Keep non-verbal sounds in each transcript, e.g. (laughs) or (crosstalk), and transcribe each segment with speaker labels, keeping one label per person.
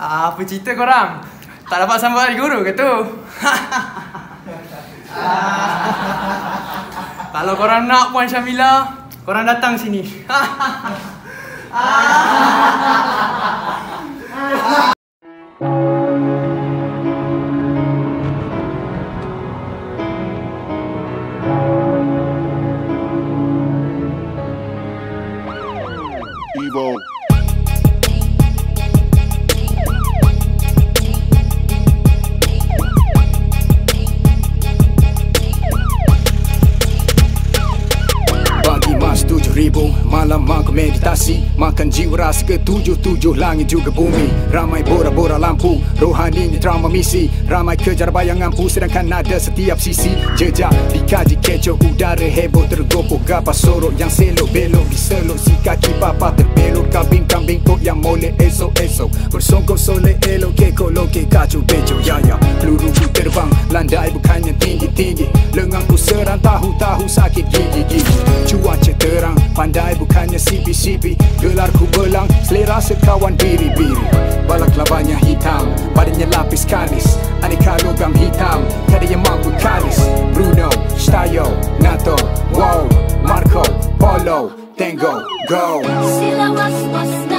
Speaker 1: Apa cerita korang? Tak dapat sambut hari guru ke tu? Kalau korang nak Puan Syamila, korang datang sini. (laughs)
Speaker 2: Evo.
Speaker 3: Tujuh Langit juga bumi Ramai bora-bora lampu. Rohaninya trauma misi Ramai kejar bayangan pu. Sedangkan ada setiap sisi Jejak dikaji kecoh. Udara heboh tergopoh Gapa sorok yang selok belok Diselok si kaki papa terbelok Kambing-kambing kok yang molek esok-esok. Bersongkok soleh elok Keko loke kacau bejo Ya ya Peluru ku terbang Landai bukannya tinggi-tinggi. Lenganku serang tahu-tahu sakit gigi-gigi. Cuaca terang Pandai bukannya sipi-sipi Sekawan biri-biri Balak labanya hitam Badannya lapis kalis Aneka logam hitam Tiada yang mampu kalis Bruno, Stayo, Nato, Wow, Marco, Polo, Tango, Go.
Speaker 4: Sila was-was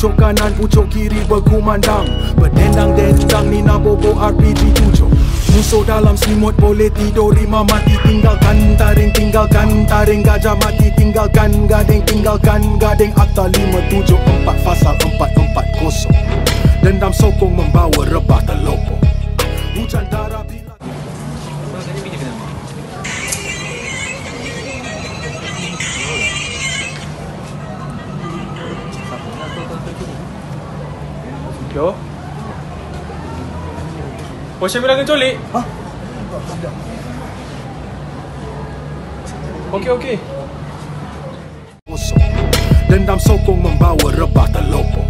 Speaker 5: pucuk kanan pucuk kiri berkumandang. Berdendang-dendang ni nak bobo RPG tujuh. Musuh dalam selimut boleh tidur lima mati Tinggalkan. Taring, tinggalkan taring Gajah mati tinggalkan. Gading Tinggalkan gading Akta lima tujuh empat Fasal empat empat kosong. Dendam sokong membawa rebah terlopong Hujan darah
Speaker 1: Yo. Puan Syamila kena colik? Hah? Okey, okey.
Speaker 5: Dendam sokong membawa rebah terlopong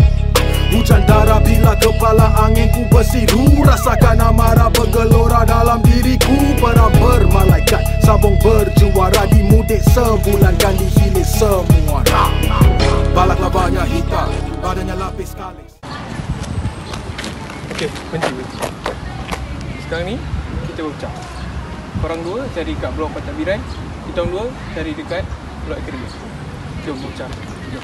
Speaker 5: Hujan darah bila kepala angin ku bersiru Rasakan amarah bergelora dalam diriku Para bermalaikat sabung berjuara Di mudik sebulan dan dihilir semua
Speaker 1: Sekarang ni, kita berpecah. Korang dua cari kat blok Birai. Kita orang dua cari dekat blok Akademi. Jom berpecah. Jom.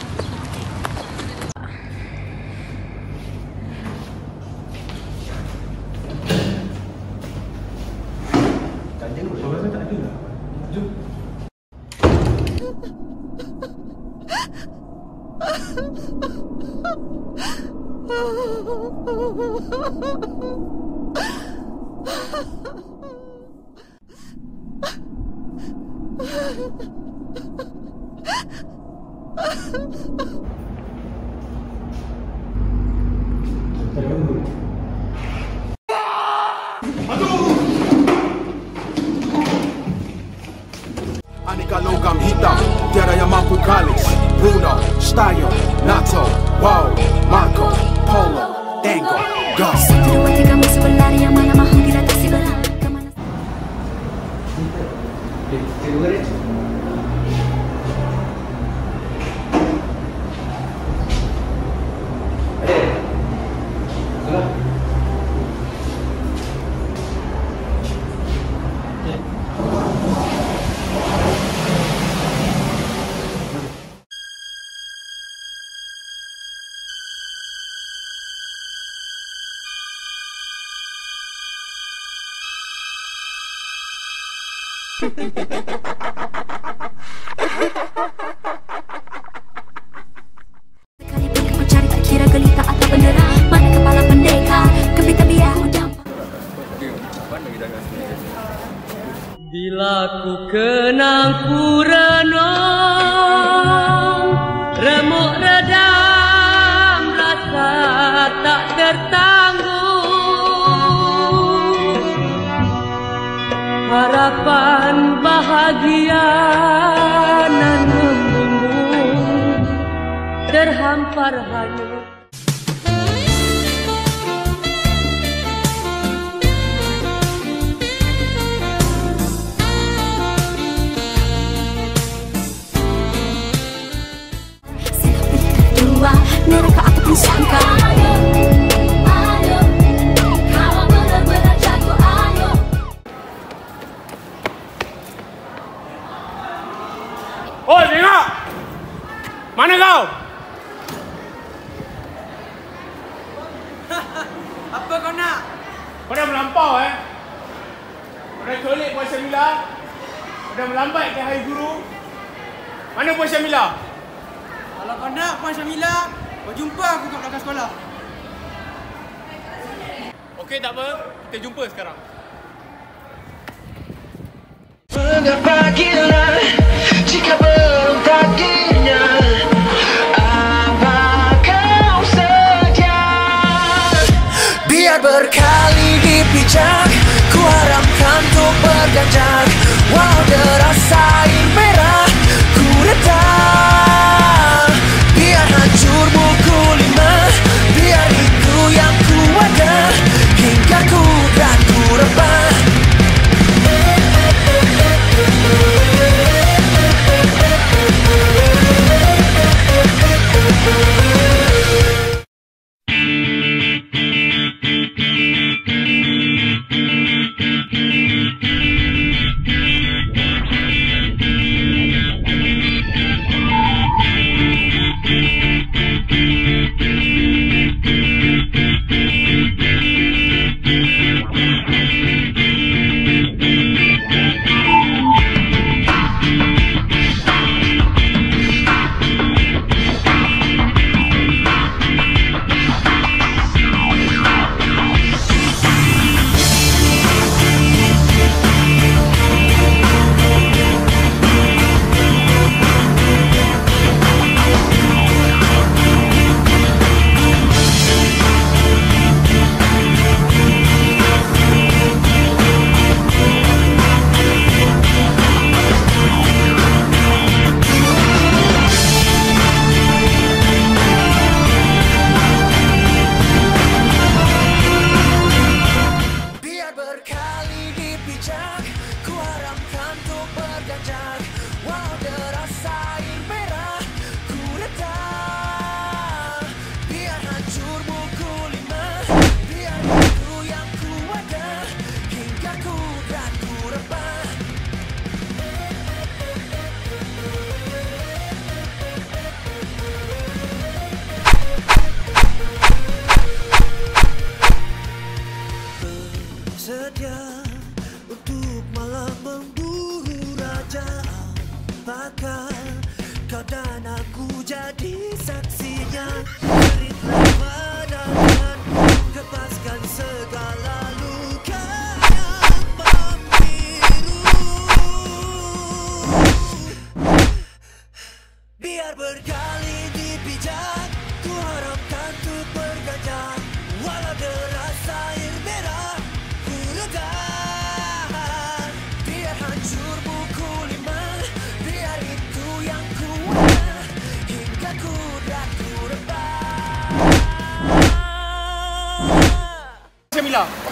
Speaker 1: (laughs)
Speaker 5: Aneka logam hitam, tiada yang mampu kalis Bruno, Stayo, Nato, Wow, Marco, Polo, Tango, Go
Speaker 1: deliberate
Speaker 2: Bila ku kenang ku renung bahagia nan membumbung Terhampar hanyut
Speaker 1: Dah colik Puan Syamila? Kau dah melambat ke hari guru? Mana Puan Syamila?
Speaker 6: Kalau kau nak Puan Syamila, kau jumpa aku kat belakang sekolah.
Speaker 1: Okey, tak apa. Kita jumpa sekarang.
Speaker 7: Mengapa gila jika belum сейчас Ku harapkan untuk berganjak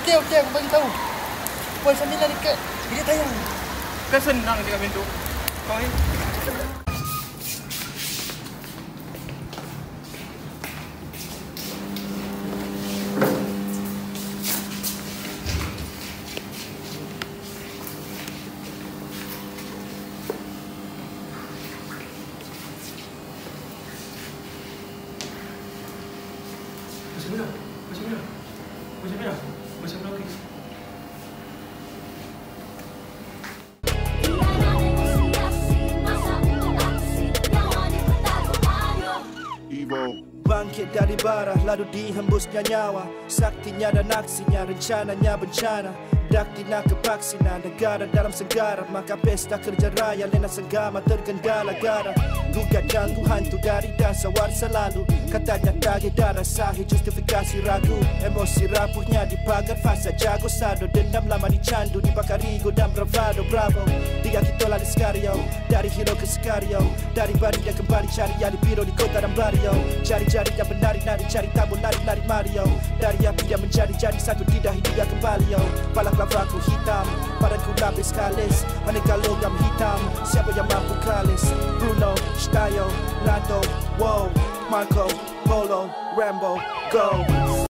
Speaker 6: Okey, okey, aku bagi tahu. Puan Syamila dekat bilik tayang.
Speaker 1: kan senang cakap macam tu. Kau ni.
Speaker 4: Aksi Dipertaruh, ayo
Speaker 7: Bangkit dari bara lalu dihembusnya nyawa. Saktinya dan aksinya rencananya bencana
Speaker 8: Hendak dinaka paksina negara dalam segara Maka pesta kerja raya lena senggama tergendala gara. Gugat ganggu hantu dari dasar war selalu Katanya tagih darah sahih justifikasi ragu. Emosi rapuhnya di pagar fasa jago sado. Dendam lama dicandu dibakar ego dan bravado bravo. Dia kita di Scario Dari hero ke Scario Dari bari dia kembali cari yang di biro di kota dan bario Cari-cari yang menari-nari cari tabung lari-lari Mario. Dari api dia menjadi-jadi satu tidak dia kembali yo. Palak lavaku hitam Badanku lapis kalis. Aneka logam hitam Siapa yang mampu kalis? Bruno, Stayo, Nato, Wow, Marco, Polo, Rambo, Go